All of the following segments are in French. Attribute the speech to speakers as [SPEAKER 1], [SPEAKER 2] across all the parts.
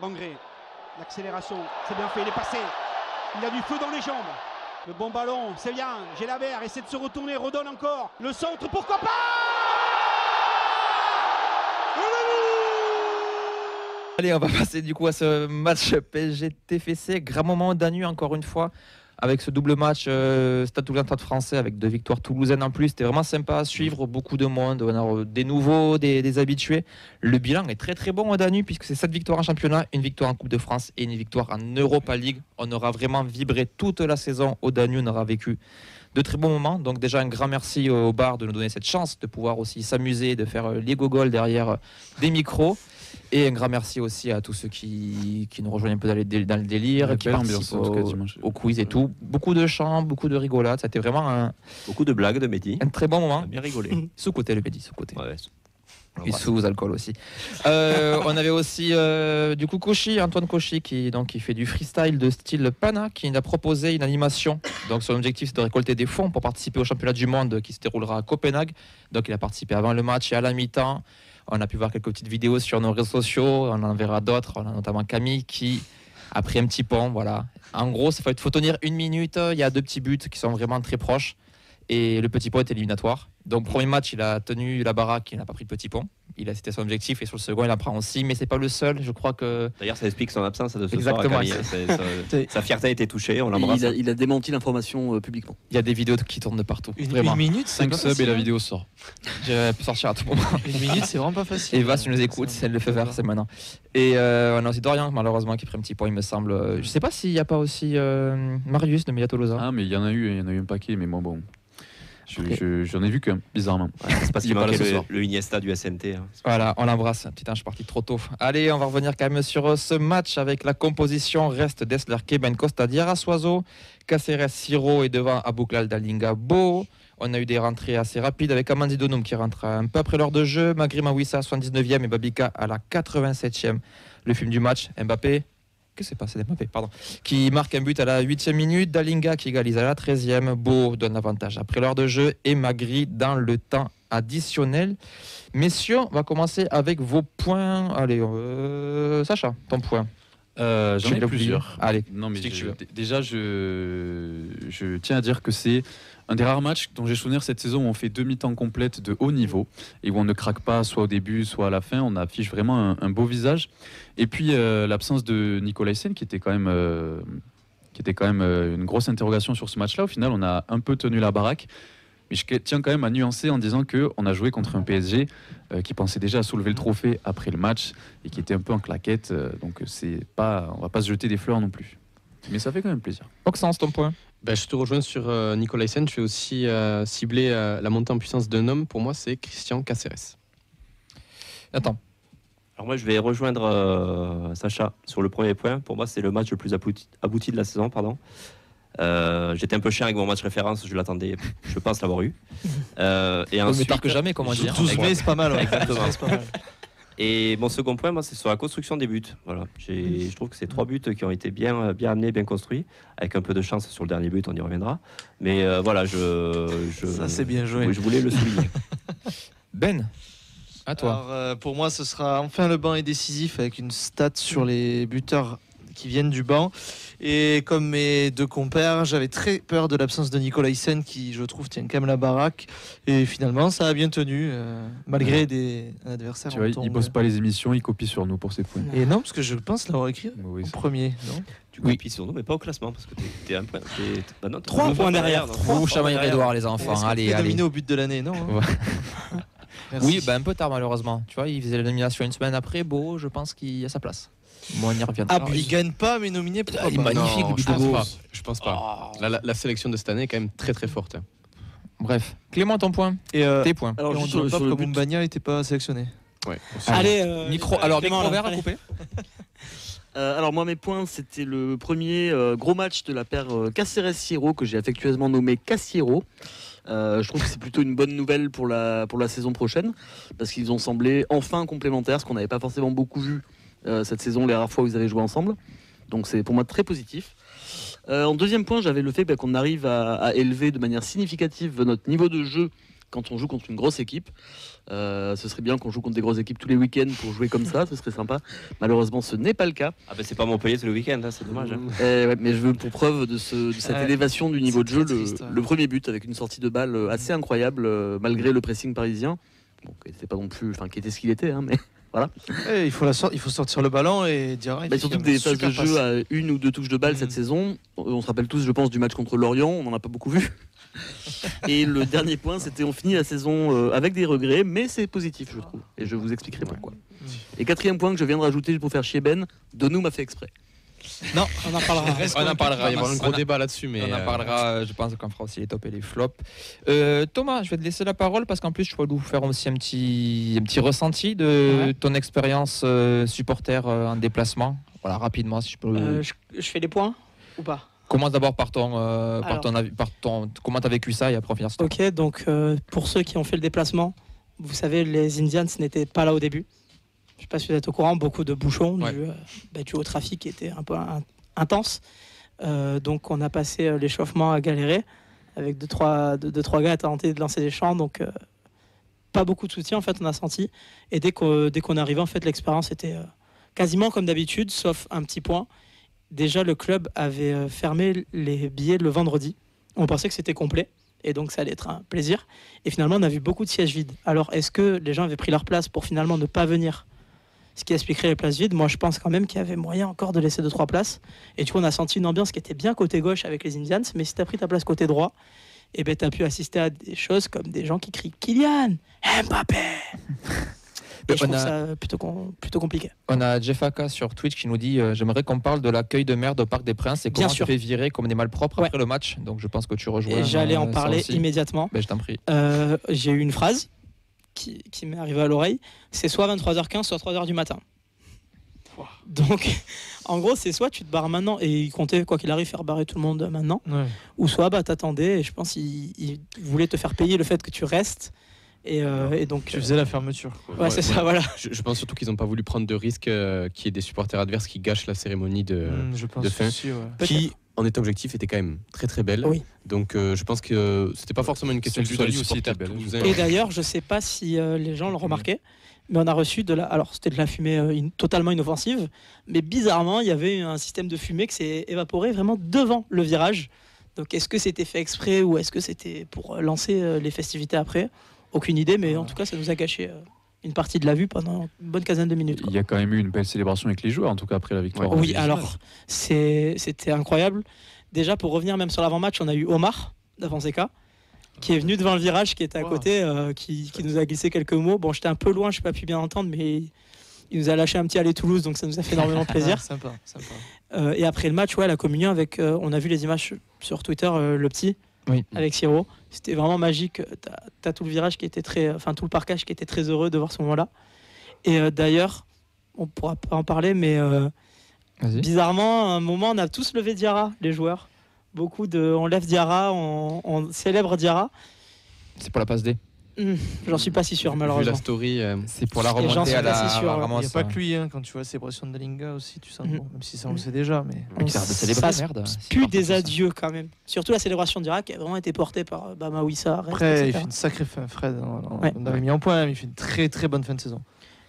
[SPEAKER 1] Bangré, l'accélération, c'est bien fait, il est passé. Il a du feu dans les jambes. Le bon ballon, c'est bien. Gélabert essaie de se retourner, redonne encore. Le centre, pourquoi pas
[SPEAKER 2] Allez, on va passer du coup à ce match PSG-TFC. Grand moment d'Anu encore une fois avec ce double match euh, Stade Toulousain Stade Français avec deux victoires toulousaines en plus. C'était vraiment sympa à suivre, beaucoup de monde, des nouveaux, des, habitués. Le bilan est très très bon à Danu puisque c'est 7 victoires en championnat, une victoire en Coupe de France et une victoire en Europa League. On aura vraiment vibré toute la saison au Danu, on aura vécu de très bons moments. Donc déjà un grand merci au bar de nous donner cette chance de pouvoir aussi s'amuser, de faire euh, les gogoles derrière euh, des micros. Et un grand merci aussi à tous ceux qui, qui nous rejoignent un peu dans, le délire, qui participent
[SPEAKER 3] cas,
[SPEAKER 2] au, au quiz et tout. Beaucoup de chants, beaucoup de rigolades. C'était vraiment un,
[SPEAKER 4] Beaucoup de blagues de Mehdi.
[SPEAKER 2] un très bon
[SPEAKER 4] On
[SPEAKER 2] moment.
[SPEAKER 4] a bien rigolé.
[SPEAKER 2] Sous-côté, le pédit, sous-côté.
[SPEAKER 4] Ouais,
[SPEAKER 2] Puis sous alcool aussi. Euh, on avait aussi euh, du coup Cauchy, Antoine Cauchy, qui, donc, qui fait du freestyle de style Pana, qui a proposé une animation. Donc son objectif c'est de récolter des fonds pour participer au championnat du monde qui se déroulera à Copenhague. Donc il a participé avant le match et à la mi-temps. On a pu voir quelques petites vidéos sur nos réseaux sociaux. On en verra d'autres. On a notamment Camille qui a pris un petit pont. Voilà. En gros, il faut, tenir une minute. Il y a deux petits buts qui sont vraiment très proches. Et le petit pont est éliminatoire. Donc, premier match, il a tenu la baraque, il n'a pas pris le petit pont. Il a c'était son objectif et sur le second, il en prend aussi. Mais c'est pas le seul. Je crois que
[SPEAKER 4] D'ailleurs, ça explique son absence de ce
[SPEAKER 2] Exactement,
[SPEAKER 4] soir. à hein. C'est- ça- Sa fierté a été touchée, on l'embrasse.
[SPEAKER 5] Il a, il a démenti l'information euh, publiquement.
[SPEAKER 2] il y a des vidéos qui tournent de partout.
[SPEAKER 6] Une, minute, c'est
[SPEAKER 3] 5
[SPEAKER 6] pas
[SPEAKER 3] subs et la
[SPEAKER 6] hein.
[SPEAKER 3] vidéo sort.
[SPEAKER 2] Je peux sortir à tout moment.
[SPEAKER 6] Une minute, c'est vraiment pas facile.
[SPEAKER 2] Eva, si tu nous écoutes, si elle le fait faire, c'est maintenant. Et euh, on a aussi Dorian, malheureusement, qui a pris un petit point, il me semble. Je sais pas s'il n'y a pas aussi euh, Marius de Media Tolosa.
[SPEAKER 3] Ah, mais il y en a eu, il y en a eu un paquet, mais bon, bon. Je-
[SPEAKER 2] Ok.
[SPEAKER 3] je- J'en ai vu qu'un, bizarrement.
[SPEAKER 4] C'est parce qu'il
[SPEAKER 3] pas là ce
[SPEAKER 4] le,
[SPEAKER 3] soir.
[SPEAKER 4] le Iniesta du SNT. hein.
[SPEAKER 2] Voilà, on l'embrasse. Petit ange, je suis parti trop tôt. Allez, on va revenir quand même sur euh, ce match avec la composition reste Dessler, Ben Costa, Diarra Soiseau, Caceres, Siro et devant Abouklal Dalinga Bo. On a eu des rentrées assez rapides avec Amandi Donoum qui rentre un peu après l'heure de jeu, Magri Mawissa à 79e et Babika à la 87e. Le film du match, Mbappé. Qui s'est passé Mbappé, pardon. Qui marque un but à la 8e minute, Dalinga qui égalise à la 13e, Beau donne l'avantage après l'heure de jeu et Magri dans le temps additionnel. Messieurs, on va commencer avec vos points. Allez, euh, Sacha, ton point.
[SPEAKER 3] Euh, J'en ai plusieurs.
[SPEAKER 2] Allez,
[SPEAKER 3] Non, mais
[SPEAKER 2] que tu veux.
[SPEAKER 3] déjà, je, je tiens à dire que c'est un des rares matchs dont j'ai souvenir cette saison où on fait deux mi-temps complètes de haut niveau et où on ne craque pas soit au début, soit à la fin. On affiche vraiment un, beau visage. Et puis, euh, l'absence de Nicolas Hyssen, qui était quand même, euh, qui était quand même euh, une grosse interrogation sur ce match-là. Au final, on a un peu tenu la baraque. Mais je tiens quand même à nuancer en disant qu'on a joué contre un PSG qui pensait déjà à soulever le trophée après le match et qui était un peu en claquette. donc c'est pas, on va pas se jeter des fleurs non plus. Mais ça fait quand même plaisir.
[SPEAKER 2] Maxence, ton point.
[SPEAKER 7] Ben, je te rejoins sur euh, Nicolas Hyssen. Je vais aussi euh, cibler euh, la montée en puissance d'un homme. Pour moi, c'est Christian Caceres.
[SPEAKER 2] Attends.
[SPEAKER 4] Alors moi, je vais rejoindre euh, Sacha sur le premier point. Pour moi, c'est le match le plus abouti, abouti de la saison. pardon. Euh, J'étais un peu cher avec mon match référence, je l'attendais, je pense l'avoir eu. Euh, et
[SPEAKER 2] Mais
[SPEAKER 4] ensuite,
[SPEAKER 2] tard que jamais, comment dire
[SPEAKER 6] 12 mai, c'est pas mal. ouais.
[SPEAKER 4] Exactement.
[SPEAKER 6] 12 mai, c'est pas mal.
[SPEAKER 4] Et mon second point, moi, c'est sur la construction des buts. Voilà. J'ai- Je trouve que c'est trois buts qui ont été bien, bien amenés, bien construits, avec un peu de chance sur le dernier but, on y reviendra. Mais euh, voilà, je, je,
[SPEAKER 6] Ça, c'est bien joué.
[SPEAKER 4] oui, je voulais le souligner.
[SPEAKER 2] Ben, à toi.
[SPEAKER 6] Alors, euh, pour moi, ce sera enfin le banc est décisif avec une stat sur les buteurs qui viennent du banc. Et comme mes deux compères, j'avais très peur de l'absence de Nicolas Hyssen qui, je trouve, tient quand même la baraque. Et finalement, ça a bien tenu, euh, malgré des adversaires.
[SPEAKER 3] Tu vois, il bosse pas les émissions, il copie sur nous pour ses points.
[SPEAKER 6] Et non, parce que je pense l'avoir écrit
[SPEAKER 3] Oui,
[SPEAKER 6] en premier. Non
[SPEAKER 4] Tu copies sur nous, mais pas au classement, parce que t'es- un point. bah non,
[SPEAKER 1] Trois points derrière,
[SPEAKER 2] Vous,
[SPEAKER 4] derrière.
[SPEAKER 2] Edouard, les enfants. Allez, allez.
[SPEAKER 6] au but de l'année, non hein. Merci.
[SPEAKER 2] Oui, bah, un peu tard, malheureusement. Tu vois, il faisait la nomination une semaine après. Beau, je pense qu'il a sa place. Bon, on y revient.
[SPEAKER 6] Ah, il gagne pas, mais nominé pourquoi
[SPEAKER 2] il est magnifique,
[SPEAKER 7] Non, je pense pas. Je pense pas.
[SPEAKER 6] Ah.
[SPEAKER 7] La, la- la sélection de cette année est quand même très très forte.
[SPEAKER 2] Bref, Clément, ton point.
[SPEAKER 6] Et, euh,
[SPEAKER 2] Tes points.
[SPEAKER 5] Alors,
[SPEAKER 6] et on ne pas
[SPEAKER 5] le
[SPEAKER 6] que
[SPEAKER 5] but,
[SPEAKER 6] Moumbagna n'était pas sélectionné.
[SPEAKER 7] Ouais.
[SPEAKER 1] Allez, euh,
[SPEAKER 2] Micro, alors,
[SPEAKER 1] Clément,
[SPEAKER 2] micro vert à couper
[SPEAKER 5] Euh, alors moi mes points c'était le premier euh, gros match de la paire euh, Caceres-Siro que j'ai affectueusement nommé Cassiero. Euh, je trouve que c'est plutôt une bonne nouvelle pour la, pour la saison prochaine parce qu'ils ont semblé enfin complémentaires, ce qu'on n'avait pas forcément beaucoup vu euh, cette saison, les rares fois où ils avaient joué ensemble. Donc c'est pour moi très positif. Euh, en deuxième point, j'avais le fait bah, qu'on arrive à, à élever de manière significative notre niveau de jeu quand on joue contre une grosse équipe. Euh, ce serait bien qu'on joue contre des grosses équipes tous les week-ends pour jouer comme ça, ce serait sympa. Malheureusement, ce n'est pas le cas.
[SPEAKER 4] Ah ben c'est pas Montpellier tout le week-end, hein, c'est dommage. hein.
[SPEAKER 5] Eh ouais, mais je veux pour preuve de, ce- de cette
[SPEAKER 6] Ouais.
[SPEAKER 5] élévation du niveau de
[SPEAKER 6] C'est
[SPEAKER 5] jeu, le,
[SPEAKER 6] triste, ouais.
[SPEAKER 5] le premier but avec une sortie de balle euh, assez incroyable euh, malgré le pressing parisien. Bon, qui était pas non plus, enfin qui était ce qu'il était, hein, mais
[SPEAKER 6] Eh, il, faut la sor- il faut sortir le ballon et dire.
[SPEAKER 5] Bah, surtout que des phases de jeu à une ou deux touches de balle cette
[SPEAKER 6] Mhm.
[SPEAKER 5] saison. On se rappelle tous, je pense, du match contre Lorient. On n'en a pas beaucoup vu. Et le dernier point, c'était on finit la saison euh, avec des regrets, mais c'est positif, je trouve. Et je vous expliquerai pourquoi. Et quatrième point que je viens de rajouter pour faire chier Ben, Donoum a fait exprès.
[SPEAKER 6] Non,
[SPEAKER 8] On en parlera.
[SPEAKER 7] On en parlera, il va y avoir un gros débat là-dessus. Mais
[SPEAKER 2] on en
[SPEAKER 7] euh,
[SPEAKER 2] parlera, euh, je pense qu'on fera aussi les tops et les flops. Euh, Thomas, je vais te laisser la parole parce qu'en plus, je pourrais vous faire aussi un petit, un petit ressenti de
[SPEAKER 8] Ouais.
[SPEAKER 2] ton expérience euh, supporter euh, en déplacement. Voilà, rapidement, si je peux.
[SPEAKER 8] Euh, je, je fais les points ou pas?
[SPEAKER 2] Commence d'abord par ton, euh, par ton, avis- par ton, comment t'as vécu ça et après on finira.
[SPEAKER 8] Ok, donc euh, pour ceux qui ont fait le déplacement, vous savez, les Indians n'étaient pas là au début. Je sais pas si vous êtes au courant, beaucoup de bouchons
[SPEAKER 2] Ouais.
[SPEAKER 8] dû, euh, bah, trafic qui était un peu in- intense. Euh, donc on a passé euh, l'échauffement à galérer avec deux trois, deux, deux, trois gars à tenter de lancer des champs. Donc pas beaucoup de soutien en fait, on a senti. Et dès qu'on dès qu'on arrivait, en fait, l'expérience était euh, quasiment comme d'habitude, sauf un petit point. Déjà, le club avait euh, fermé les billets le vendredi. On pensait que c'était complet et donc ça allait être un plaisir. Et finalement, on a vu beaucoup de sièges vides. Alors, est-ce que les gens avaient pris leur place pour finalement ne pas venir Ce qui expliquerait les places vides. Moi, je pense quand même qu'il y avait moyen encore de laisser deux trois places. Et tu vois, on a senti une ambiance qui était bien côté gauche avec les Indians, mais si tu as pris ta place côté droit, et ben, tu as pu assister à des choses comme des gens qui crient Kylian Mbappé Et je
[SPEAKER 2] On
[SPEAKER 8] trouve
[SPEAKER 2] a-
[SPEAKER 8] ça plutôt, com- plutôt compliqué.
[SPEAKER 2] On a Jeff Aka sur Twitch qui nous dit euh, J'aimerais qu'on parle de l'accueil de merde au Parc des Princes et
[SPEAKER 8] Bien
[SPEAKER 2] comment tu
[SPEAKER 8] sûr.
[SPEAKER 2] fais virer comme des malpropres
[SPEAKER 8] Ouais.
[SPEAKER 2] après le match. Donc je pense que tu rejoins.
[SPEAKER 8] Et j'allais
[SPEAKER 2] euh,
[SPEAKER 8] en parler immédiatement.
[SPEAKER 2] Ben, je t'en prie.
[SPEAKER 8] Euh, j'ai eu une phrase qui, qui m'est arrivée à l'oreille. C'est soit 23h15, soit 3h du matin. Donc, en gros, c'est soit tu te barres maintenant et il comptait, quoi qu'il arrive, faire barrer tout le monde maintenant,
[SPEAKER 6] Ouais.
[SPEAKER 8] ou soit bah, t'attendais et je pense qu'il il voulait te faire payer le fait que tu restes. Et, euh, et donc,
[SPEAKER 6] Tu faisais la fermeture. quoi.
[SPEAKER 8] ouais, c'est ça, voilà.
[SPEAKER 7] Je, je pense surtout qu'ils n'ont pas voulu prendre de risque euh, qu'il y ait des supporters adverses qui gâchent la cérémonie de,
[SPEAKER 6] Hmm, je pense
[SPEAKER 7] de fin.
[SPEAKER 6] aussi, ouais.
[SPEAKER 7] qui, en étant objectif, était quand même très très belle.
[SPEAKER 8] Oui.
[SPEAKER 7] Donc euh, je pense que c'était pas forcément une question de
[SPEAKER 3] aussi belle.
[SPEAKER 8] Et d'ailleurs, je sais pas si euh, les gens l'ont remarqué, mais on a reçu de la. Alors, c'était de la fumée euh, in- totalement inoffensive, mais bizarrement, il y avait un système de fumée qui s'est évaporé vraiment devant le virage. Donc, est-ce que c'était fait exprès ou est-ce que c'était pour lancer euh, les festivités après? Aucune idée, mais en tout cas, ça nous a gâché euh, une partie de la vue pendant une bonne quinzaine de minutes. quoi.
[SPEAKER 3] Il y a quand même eu une belle célébration avec les joueurs, en tout cas après la victoire.
[SPEAKER 8] Oui, alors, c'était incroyable. Déjà, pour revenir même sur l'avant-match, on a eu Omar d'Avanseca qui est venu devant le virage, qui était à
[SPEAKER 6] Wow.
[SPEAKER 8] côté, euh, qui, qui nous a glissé quelques mots. Bon, j'étais un peu loin, je n'ai pas pu bien entendre, mais il nous a lâché un petit aller Toulouse, donc ça nous a fait énormément plaisir.
[SPEAKER 6] Sympa, sympa.
[SPEAKER 8] Euh, et après le match, ouais, la communion avec, euh, on a vu les images sur Twitter, euh, le petit,
[SPEAKER 2] Oui.
[SPEAKER 8] avec Siro. C'était vraiment magique. Tu as, tout le virage qui était très, enfin tout le parcage qui était très heureux de voir ce moment-là. Et euh, d'ailleurs, on pourra pas en parler, mais euh, bizarrement, à un moment, on a tous levé Diarra, les joueurs. Beaucoup de, on lève Diarra, on, on célèbre Diarra.
[SPEAKER 2] C'est pour la passe D.
[SPEAKER 8] Hum, J'en suis pas si sûr,
[SPEAKER 7] Vu
[SPEAKER 8] malheureusement.
[SPEAKER 7] la story, euh,
[SPEAKER 2] C'est pour la
[SPEAKER 8] sont
[SPEAKER 2] à la,
[SPEAKER 8] pas si sûrs,
[SPEAKER 2] à la
[SPEAKER 8] ouais.
[SPEAKER 6] Il n'y a pas
[SPEAKER 2] hein.
[SPEAKER 6] que lui, hein, quand tu vois la célébration de Dalinga aussi, tu sens, bon, même si ça on le sait déjà, mais
[SPEAKER 2] célébrer,
[SPEAKER 8] ça
[SPEAKER 2] merde. C'est
[SPEAKER 8] Plus des adieux quand même. Surtout la célébration d'Irak qui a vraiment été portée par euh, Bama Wissa.
[SPEAKER 6] Après, il fait une sacrée fin. Fred, on, on-
[SPEAKER 8] Ouais.
[SPEAKER 6] on avait mis en point, mais il fait une très très bonne fin de saison.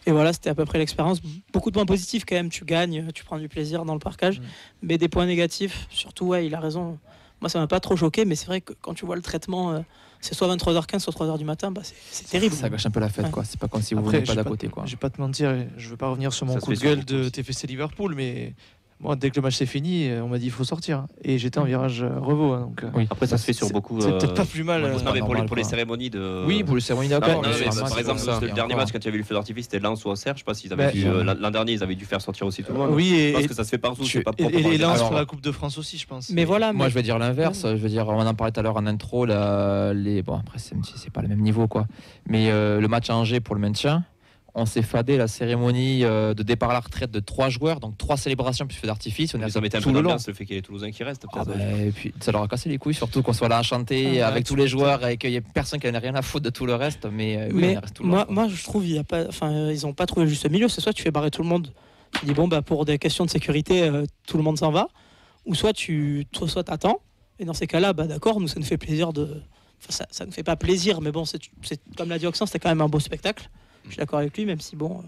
[SPEAKER 8] Et voilà, c'était à peu près l'expérience. Beaucoup de points positifs quand même. Tu gagnes, tu prends du plaisir dans le parcage.
[SPEAKER 6] Mm.
[SPEAKER 8] Mais des points négatifs, surtout, ouais, il a raison. Moi, ça m'a pas trop choqué, mais c'est vrai que quand tu vois le traitement, euh, c'est soit 23h15, soit 3h du matin, bah, c'est- terrible.
[SPEAKER 2] Ça gâche un peu la fête,
[SPEAKER 8] Ouais.
[SPEAKER 2] quoi. C'est pas comme si vous veniez pas d'à côté, quoi.
[SPEAKER 6] Je vais pas te mentir, je veux pas revenir sur mon
[SPEAKER 4] Ça
[SPEAKER 6] coup de gueule de. TFC Liverpool, mais moi, dès que le match s'est fini, euh, on m'a dit il faut sortir. Et j'étais en virage euh, revo. hein, donc, euh,
[SPEAKER 2] Oui.
[SPEAKER 4] Après, ça se fait sur beaucoup.
[SPEAKER 6] C'est
[SPEAKER 4] euh,
[SPEAKER 6] peut-être pas plus mal.
[SPEAKER 2] ouais,
[SPEAKER 6] euh,
[SPEAKER 4] Non, mais pour, les, pour les cérémonies de.
[SPEAKER 2] Oui, pour le cérémonie
[SPEAKER 4] Non,
[SPEAKER 2] d'accord.
[SPEAKER 4] mais- non,
[SPEAKER 2] mais
[SPEAKER 4] mais
[SPEAKER 2] sur un
[SPEAKER 4] par exemple,
[SPEAKER 2] ça.
[SPEAKER 4] le dernier
[SPEAKER 2] encore.
[SPEAKER 4] match, quand il y avait eu le feu d'artifice, c'était Lens ou Auxerre. Je sais pas s'ils avaient
[SPEAKER 6] Bah,
[SPEAKER 4] dû.
[SPEAKER 2] euh,
[SPEAKER 4] L'an dernier, ils avaient dû faire sortir aussi tout le monde.
[SPEAKER 6] oui, et, et,
[SPEAKER 4] que ça se fait partout.
[SPEAKER 2] tu-
[SPEAKER 4] C'est pas
[SPEAKER 6] et, les
[SPEAKER 2] Alors-
[SPEAKER 6] pour la Coupe de France aussi, je pense.
[SPEAKER 8] Mais voilà,
[SPEAKER 2] Moi, je vais dire l'inverse. Je veux dire, on en parlait tout à l'heure en intro. Les... Bon, après, c'est c'est pas le même niveau, quoi. Mais le match à Angers pour le maintien, on s'est fadé la cérémonie euh, de départ à la retraite de trois joueurs, donc trois célébrations puis feu d'artifice. On
[SPEAKER 4] ça mettait un
[SPEAKER 2] tout
[SPEAKER 4] peu
[SPEAKER 2] le long.
[SPEAKER 4] le fait qu'il y ait les Toulousains qui restent.
[SPEAKER 2] Ah bah, et puis ça leur a cassé les couilles, surtout qu'on soit là à chanter
[SPEAKER 8] Ah,
[SPEAKER 2] avec
[SPEAKER 8] tu
[SPEAKER 2] tous les joueurs et qu'il y ait personne qui en ait rien à foutre de tout le reste. Mais, euh, oui,
[SPEAKER 8] mais
[SPEAKER 2] reste
[SPEAKER 8] moi, je trouve y a pas, ils ont pas trouvé le juste milieu. C'est soit tu fais barrer tout le monde, tu dis bon bah pour des questions de sécurité, euh, tout le monde s'en va, ou soit tu, toi, soit t'attends. Et dans ces cas-là, bah d'accord, nous ça nous fait plaisir de, enfin, ça, ça ne fait pas plaisir, mais bon, c'est c'est- comme l'a dit Oxen, c'était quand même un beau spectacle. Je suis d'accord avec lui, même si bon, euh,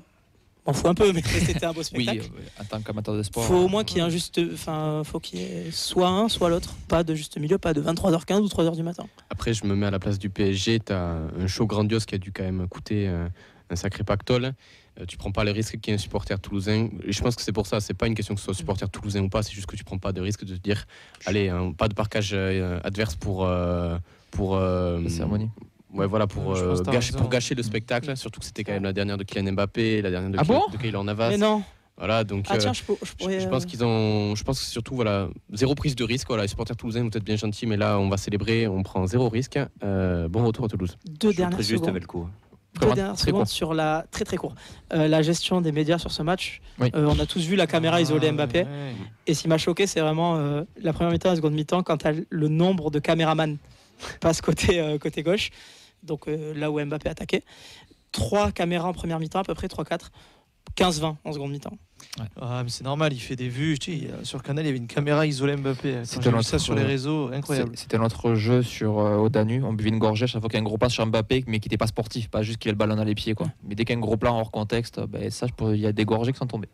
[SPEAKER 8] m'en fous un peu, mais c'était un beau
[SPEAKER 2] Oui,
[SPEAKER 8] spectacle.
[SPEAKER 2] euh, en tant qu'amateur de sport.
[SPEAKER 8] faut au
[SPEAKER 2] euh,
[SPEAKER 8] moins qu'il y ait un juste, enfin, faut qu'il y ait soit un, soit l'autre, pas de juste milieu, pas de 23h15 ou 3h du matin.
[SPEAKER 7] Après, je me mets à la place du PSG. Tu as un show grandiose qui a dû quand même coûter euh, un sacré pactole. Euh, tu prends pas le risque qu'il y ait un supporter toulousain. Et je pense que c'est pour ça. C'est pas une question que ce soit supporter toulousain ou pas. C'est juste que tu prends pas de risque de te dire allez, hein, pas de parcage euh, adverse pour. euh, pour euh,
[SPEAKER 2] la cérémonie.
[SPEAKER 7] Ouais, voilà, pour, euh,
[SPEAKER 6] t'as
[SPEAKER 7] gâcher, pour gâcher le spectacle. Surtout que c'était quand même la dernière de Kylian Mbappé, la dernière de,
[SPEAKER 2] Ah
[SPEAKER 7] Kylian-
[SPEAKER 2] bon
[SPEAKER 7] de Keylor Navas.
[SPEAKER 8] Mais non.
[SPEAKER 7] Voilà, donc.
[SPEAKER 8] Ah
[SPEAKER 7] euh,
[SPEAKER 8] tiens, je, pour- je
[SPEAKER 7] je,
[SPEAKER 8] pourrais.
[SPEAKER 7] je
[SPEAKER 8] euh,
[SPEAKER 7] pense qu'ils ont, je pense que surtout voilà, zéro prise de risque. Voilà, les supporters toulousains vont être bien gentils, mais là on va célébrer, on prend zéro risque. Euh, bon retour à Toulouse.
[SPEAKER 8] deux
[SPEAKER 4] Je
[SPEAKER 8] dernières
[SPEAKER 4] très juste
[SPEAKER 8] secondes.
[SPEAKER 4] avec le coup.
[SPEAKER 8] Deux
[SPEAKER 2] Vraiment
[SPEAKER 8] dernières
[SPEAKER 2] très
[SPEAKER 8] secondes
[SPEAKER 2] court.
[SPEAKER 8] sur la très très court. Euh, la gestion des médias sur ce match.
[SPEAKER 2] Oui.
[SPEAKER 8] Euh, on a tous vu la caméra isolée Mbappé.
[SPEAKER 6] Ah, Ouais.
[SPEAKER 8] Et ce qui m'a choqué, c'est vraiment euh, la première mi-temps et la seconde mi-temps quand le nombre de caméramans passe côté, euh, côté gauche, donc euh, là où Mbappé attaquait. Trois caméras en première mi-temps, à peu près 3-4. 15-20 en seconde mi-temps.
[SPEAKER 6] Ah, mais c'est normal, il fait des vues. Tu sais, euh, sur Canal, il y avait une caméra isolée Mbappé.
[SPEAKER 2] C'était notre-
[SPEAKER 6] ça sur les réseaux, incroyable.
[SPEAKER 2] C'était notre jeu sur euh, au. On buvait une gorgée chaque fois qu'il y a un gros pass sur Mbappé, mais qui n'était pas sportif, pas juste qu'il a le ballon dans les pieds. Quoi. Mais dès qu'il y a un gros plan hors contexte, euh, ben, ça, il y a des gorgées qui sont tombées.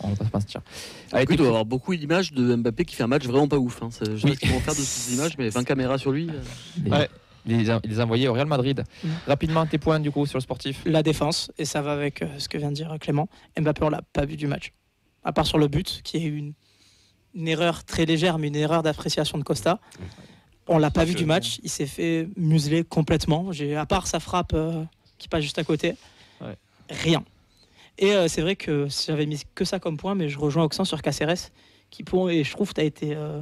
[SPEAKER 2] On va pas se mentir. Allez,
[SPEAKER 5] il doit y avoir beaucoup d'images de Mbappé qui fait un match vraiment pas ouf. Hein. Je sais
[SPEAKER 2] Oui.
[SPEAKER 5] pas ce qu'ils vont faire de ces images, mais 20 caméras sur lui. euh.
[SPEAKER 6] Ouais.
[SPEAKER 2] Les les a envoyés au Real Madrid.
[SPEAKER 8] Mhm.
[SPEAKER 2] Rapidement, tes points du coup sur le sportif.
[SPEAKER 8] La défense, et ça va avec euh, ce que vient de dire Clément. Mbappé, on l'a pas vu du match. À part sur le but, qui est une, une erreur très légère, mais une erreur d'appréciation de Costa. On l'a pas vu du match. Il s'est fait museler complètement. À part sa frappe euh, qui passe juste à côté,
[SPEAKER 6] Ouais.
[SPEAKER 8] rien. Et euh, c'est vrai que j'avais mis que ça comme point, mais je rejoins Oxen sur Caceres, qui pour et je trouve tu as été, euh,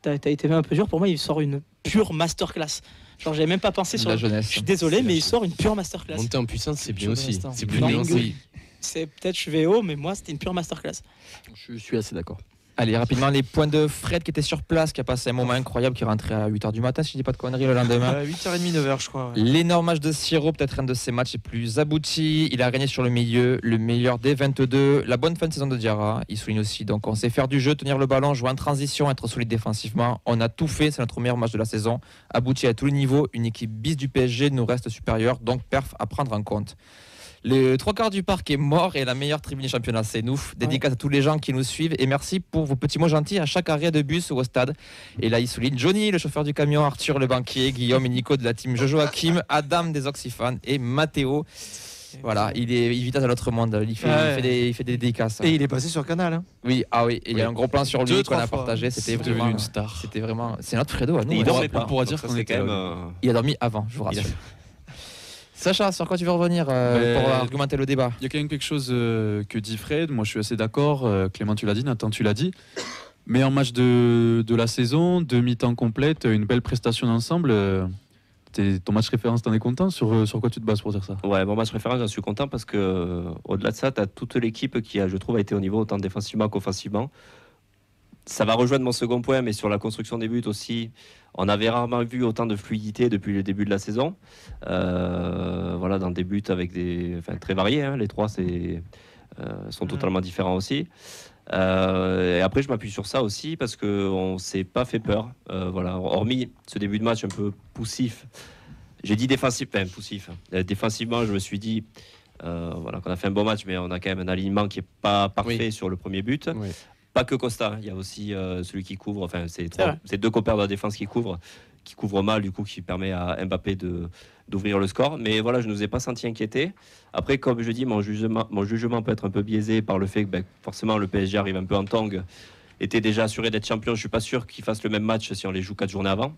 [SPEAKER 8] t'as- t'as été un peu dur. Pour moi, il sort une pure masterclass. Genre, j'avais même pas pensé sur.
[SPEAKER 2] La
[SPEAKER 8] Je
[SPEAKER 2] jeunesse.
[SPEAKER 8] suis désolé, mais il sort une pure masterclass.
[SPEAKER 7] Monter en puissance, c'est bien aussi. C'est plus nuancé.
[SPEAKER 8] C'est peut-être je vais haut, mais moi c'était une pure masterclass.
[SPEAKER 5] Je suis assez d'accord.
[SPEAKER 2] Allez, rapidement, les points de Fred qui était sur place, qui a passé un moment incroyable, qui est rentré à 8h du matin, si je dis pas de conneries, le lendemain.
[SPEAKER 6] Euh, 8h30, 9h, je crois. ouais.
[SPEAKER 2] L'énorme match de Siro, peut-être un de ses matchs les plus aboutis. Il a régné sur le milieu, le meilleur des 22. La bonne fin de saison de Diarra. Il souligne aussi. Donc, on sait faire du jeu, tenir le ballon, jouer en transition, être solide défensivement. On a tout fait. C'est notre meilleur match de la saison. Abouti à tous les niveaux. Une équipe bis du PSG nous reste supérieure. Donc, perf à prendre en compte. Le trois quarts du parc est mort et la meilleure tribune du championnat, c'est nous. Dédicace à tous les gens qui nous suivent et merci pour vos petits mots gentils à chaque arrêt de bus ou au stade. Et là, il souligne Johnny, le chauffeur du camion, Arthur, le banquier, Guillaume et Nico de la team Jojo Hakim, Adam des Oxyphanes et Mathéo. Voilà, il est il vit dans un autre monde. Il fait, il
[SPEAKER 6] Ouais.
[SPEAKER 2] fait des, il fait des dédicaces.
[SPEAKER 6] Et il est passé sur Canal. hein.
[SPEAKER 2] Oui, ah oui, il y a
[SPEAKER 3] Oui.
[SPEAKER 2] un gros plan sur lui qu'on a
[SPEAKER 6] fois.
[SPEAKER 2] partagé. C'était vraiment
[SPEAKER 3] une star.
[SPEAKER 2] C'était vraiment. C'est notre Fredo à nous.
[SPEAKER 4] Il
[SPEAKER 2] hein.
[SPEAKER 4] dormait
[SPEAKER 3] on
[SPEAKER 4] pas.
[SPEAKER 3] pourra
[SPEAKER 4] Donc
[SPEAKER 3] dire qu'on
[SPEAKER 4] quand même. euh,
[SPEAKER 2] Il a dormi avant, je vous rassure. Sacha, sur quoi tu veux revenir euh,
[SPEAKER 3] Ben,
[SPEAKER 2] pour argumenter le débat
[SPEAKER 3] Il y a quand même quelque chose euh, que dit Fred. Moi, je suis assez d'accord. Euh, Clément, tu l'as dit. Nathan, tu l'as dit. Meilleur match de, de la saison, demi-temps complète, une belle prestation d'ensemble. Euh, t'es- ton match référence, t'en es content? Sur, sur quoi tu te bases pour dire ça?
[SPEAKER 4] Ouais, bon match référence, j'en suis content parce que au-delà de ça, tu as toute l'équipe qui, a, je trouve, a été au niveau autant défensivement qu'offensivement. Ça va rejoindre mon second point, mais sur la construction des buts aussi, on avait rarement vu autant de fluidité depuis le début de la saison. Euh, voilà, dans des buts avec des, enfin, très variés. hein, les trois, c'est euh, sont totalement différents aussi. Euh, et après, je m'appuie sur ça aussi parce qu'on ne s'est pas fait peur. Voilà, hormis ce début de match un peu poussif. J'ai dit défensif, enfin poussif. Défensivement, je me suis dit voilà, qu'on a fait un bon match, mais on a quand même un alignement qui n'est pas parfait sur le premier but.
[SPEAKER 7] Oui.
[SPEAKER 4] Pas que Costa, il y a aussi euh, celui qui couvre, enfin, c'est
[SPEAKER 8] vrai.
[SPEAKER 4] c'est deux compères de la défense qui couvrent, qui couvrent mal, du coup, qui permet à Mbappé de d'ouvrir le score. Mais voilà, je ne nous ai pas senti inquiétés. Après, comme je dis, mon jugement, mon jugement peut être un peu biaisé par le fait que ben, forcément le PSG arrive un peu en tang, était déjà assuré d'être champion. Je suis pas sûr qu'ils fassent le même match si on les joue quatre journées avant.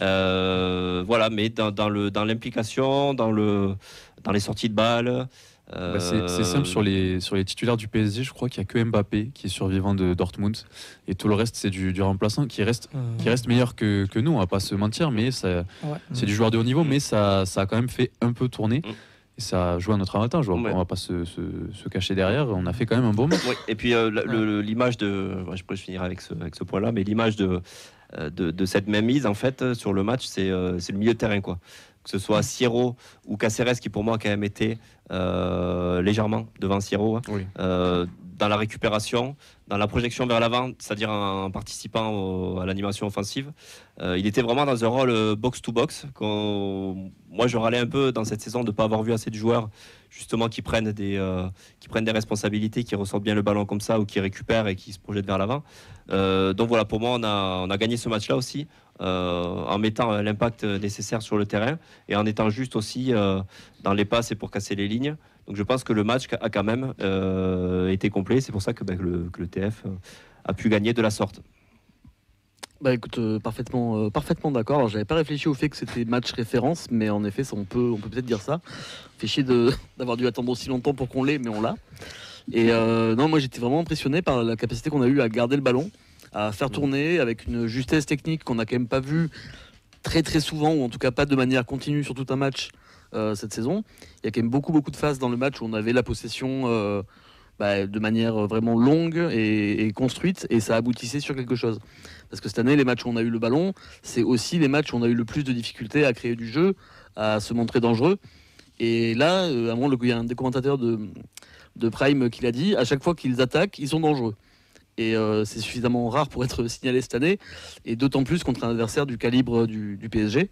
[SPEAKER 4] Euh, voilà, mais dans, dans le dans l'implication, dans le dans les sorties de balles.
[SPEAKER 3] Bah, c'est
[SPEAKER 4] euh,
[SPEAKER 3] simple, sur les, sur les titulaires du PSG, je crois qu'il n'y a que Mbappé qui est survivant de Dortmund. Et tout le reste, c'est du, du remplaçant qui reste, qui reste meilleur que, que nous, on va pas se mentir, mais
[SPEAKER 8] Ouais.
[SPEAKER 3] c'est du joueur de haut niveau, mais ça, ça a quand même fait un peu tourner.
[SPEAKER 4] Mm.
[SPEAKER 3] Et ça joue à notre avantage, on va-
[SPEAKER 4] Ouais.
[SPEAKER 3] on va pas se, se, se cacher derrière. On a fait quand même un bon match.
[SPEAKER 4] Et puis euh, l'image de. ouais, je pourrais finir avec ce, avec ce point-là, mais l'image de, euh, de, de cette même mise, en fait, euh, sur le match, c'est euh, c'est le milieu de terrain, quoi. Que ce soit Sierro ou Caceres, qui pour moi a quand même été euh, légèrement devant Sierro. hein.
[SPEAKER 3] Oui.
[SPEAKER 4] Euh, dans la récupération, dans la projection vers l'avant, c'est-à-dire en participant à l'animation offensive. Euh, il était vraiment dans un rôle euh, box-to-box. qu'on- Moi, je râlais un peu dans cette saison de ne pas avoir vu assez de joueurs justement qui prennent, des, euh, qui prennent des responsabilités, qui ressortent bien le ballon comme ça ou qui récupèrent et qui se projettent vers l'avant. Euh, donc voilà, pour moi, on a, on a gagné ce match-là aussi euh, en mettant euh, l'impact nécessaire sur le terrain et en étant juste aussi euh, dans les passes et pour casser les lignes. Donc je pense que le match a quand même euh, été complet. C'est pour ça que, que le, que le TF euh, a pu gagner de la sorte.
[SPEAKER 5] Bah écoute, euh, parfaitement, euh, parfaitement d'accord. Alors, J'avais pas réfléchi au fait que c'était match référence, mais en effet, ça, on peut, on peut peut-être dire ça. Fait chier de- d'avoir dû attendre aussi longtemps pour qu'on l'ait, mais on l'a. Et euh, non, moi j'étais vraiment impressionné par la capacité qu'on a eu à garder le ballon, à faire tourner avec une justesse technique qu'on n'a quand même pas vue très très souvent, ou en tout cas pas de manière continue sur tout un match cette saison. Il y a quand même beaucoup beaucoup de phases dans le match où on avait la possession bah, de manière vraiment longue et, construite, et ça aboutissait sur quelque chose. Parce que cette année, les matchs où on a eu le ballon, c'est aussi les matchs où on a eu le plus de difficultés à créer du jeu, à se montrer dangereux. Et là, euh, à le- il y a un des commentateurs de, de Prime qui l'a dit, à chaque fois qu'ils attaquent, ils sont dangereux. Et euh, c'est suffisamment rare pour être signalé cette année, et d'autant plus contre un adversaire du calibre du PSG.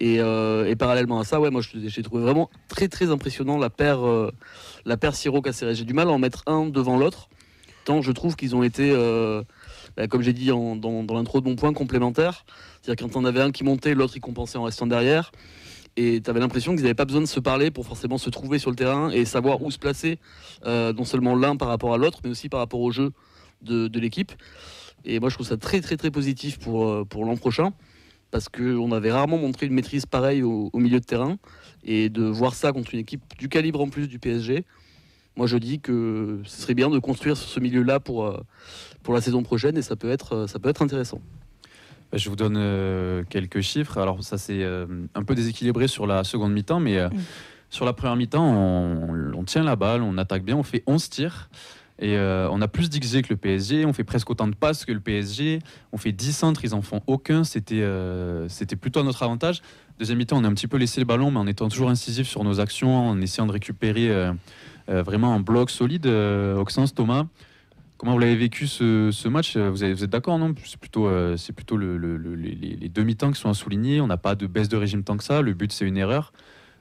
[SPEAKER 5] Et, euh, et parallèlement à ça, ouais, moi j'ai trouvé vraiment très très impressionnant la paire, euh, la paire. J'ai du mal à en mettre un devant l'autre, tant je trouve qu'ils ont été, euh, bah, comme j'ai dit dans, l'intro de mon point, complémentaires. C'est-à-dire quand on avait un qui montait, l'autre il compensait en restant derrière. Et tu avais l'impression qu'ils n'avaient pas besoin de se parler pour forcément se trouver sur le terrain et savoir où se placer, euh, non seulement l'un par rapport à l'autre, mais aussi par rapport au jeu de, de l'équipe. Et moi je trouve ça très très très positif pour, pour l'an prochain, parce qu'on avait rarement montré une maîtrise pareille au, au milieu de terrain. Et de voir ça contre une équipe du calibre en plus du PSG, moi je dis que ce serait bien de construire sur ce milieu-là pour, euh, pour la saison prochaine et ça peut être, euh, ça peut être intéressant.
[SPEAKER 3] Bah, Je vous donne euh, quelques chiffres. Alors ça c'est euh, un peu déséquilibré sur la seconde mi-temps, mais euh, sur la première mi-temps, on, on tient la balle, on attaque bien, on fait 11 tirs. Et euh, on a plus d'XG que le PSG, on fait presque autant de passes que le PSG, on fait 10 centres, ils en font aucun, c'était euh, plutôt à notre avantage. Deuxième mi-temps, on a un petit peu laissé le ballon, mais en étant toujours incisif sur nos actions, en essayant de récupérer euh, vraiment un bloc solide. Auxence, Thomas, Comment vous l'avez vécu ce, match? Vous, êtes d'accord, non? C'est plutôt, les demi-temps qui sont à souligner. On n'a pas de baisse de régime tant que ça. Le but, c'est une erreur.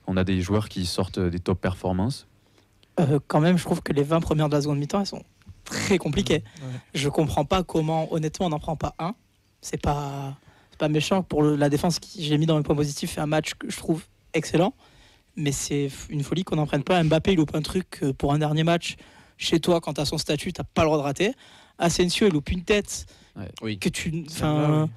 [SPEAKER 3] On a des joueurs qui sortent des top performances.
[SPEAKER 8] Euh, quand même, je trouve que les 20 premières de la seconde mi-temps, elles sont très compliquées.
[SPEAKER 6] Ouais.
[SPEAKER 8] Je comprends pas comment, honnêtement, on n'en prend pas un. C'est pas, c'est pas méchant pour le- la défense qui j'ai mis dans mes points positifs. fait un match que je trouve excellent, mais c'est une folie qu'on n'en prenne pas. Mbappé, il loupe un truc euh, pour un dernier match chez toi quand t'as son statut, t'as pas le droit de rater. Asensio, il loupe une tête que tu, enfin.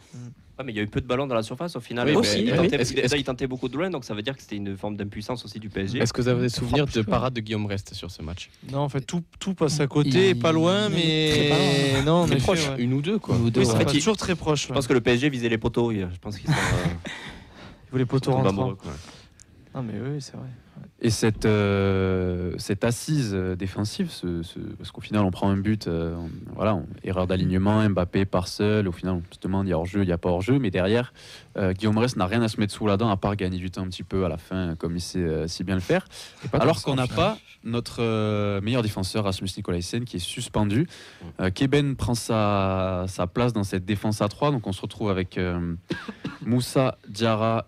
[SPEAKER 4] Ouais, mais il y a eu peu de ballons dans la surface au final.
[SPEAKER 7] Oui,
[SPEAKER 8] mais
[SPEAKER 4] il, tentait,
[SPEAKER 7] Est-ce-
[SPEAKER 4] il- tentait beaucoup de loin, donc ça veut dire que c'était une forme d'impuissance aussi du PSG.
[SPEAKER 7] Est-ce que vous avez des souvenirs de parade de Guillaume Rest sur ce match?
[SPEAKER 6] Non, en fait, tout, tout passe à côté,
[SPEAKER 7] Il-
[SPEAKER 6] pas loin, mais.
[SPEAKER 8] est très pas loin.
[SPEAKER 6] Non,
[SPEAKER 7] Mais
[SPEAKER 6] effet,
[SPEAKER 7] proche,
[SPEAKER 6] ouais.
[SPEAKER 7] une ou deux quoi.
[SPEAKER 6] Ou deux,
[SPEAKER 4] Oui,
[SPEAKER 6] ouais.
[SPEAKER 4] en fait,
[SPEAKER 6] Pas
[SPEAKER 4] il-
[SPEAKER 6] toujours très proche.
[SPEAKER 4] Je pense que le PSG visait les poteaux. Je pense qu'ils sont euh,
[SPEAKER 6] Il voulait poteau
[SPEAKER 4] tombés
[SPEAKER 6] rentrant.
[SPEAKER 4] amoureux, quoi.
[SPEAKER 6] Ah, mais oui, c'est vrai.
[SPEAKER 3] Et cette, euh, cette assise euh, défensive, ce- ce- parce qu'au final, on prend un but, euh, on- voilà, on- erreur d'alignement, Mbappé part seul. Au final, on se demande il y a hors-jeu, il n'y a pas hors-jeu. Mais derrière, euh, Guillaume Rest n'a rien à se mettre sous la dent à part gagner du temps un petit peu à la fin, comme il sait si bien le faire. Alors qu'on n'a pas notre euh, meilleur défenseur, Rasmus Nicolaisen, qui est suspendu. Keben prend sa, sa place dans cette défense à 3. Donc on se retrouve avec Moussa, Diarra,